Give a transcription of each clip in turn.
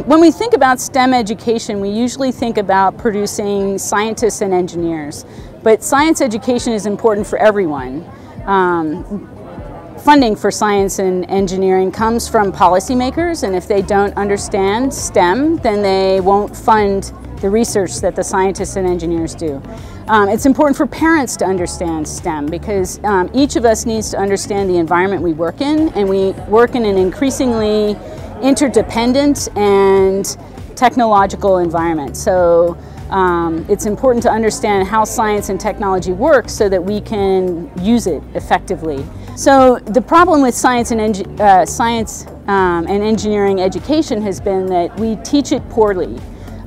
When we think about STEM education, we usually think about producing scientists and engineers. But science education is important for everyone. Um, funding for science and engineering comes from policymakers, and if they don't understand STEM, then they won't fund the research that the scientists and engineers do. Um, it's important for parents to understand STEM because um, each of us needs to understand the environment we work in, and we work in an increasingly interdependent and technological environment. So um, it's important to understand how science and technology work so that we can use it effectively. So the problem with science and, uh, science, um, and engineering education has been that we teach it poorly.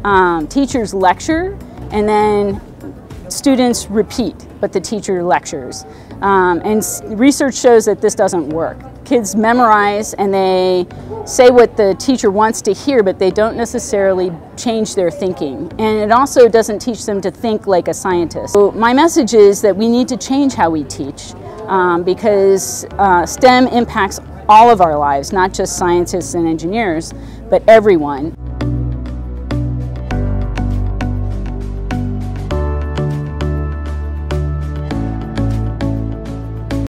Um, teachers lecture and then students repeat, but the teacher lectures. Um, and research shows that this doesn't work. Kids memorize and they say what the teacher wants to hear, but they don't necessarily change their thinking. And it also doesn't teach them to think like a scientist. So my message is that we need to change how we teach um, because uh, STEM impacts all of our lives, not just scientists and engineers, but everyone.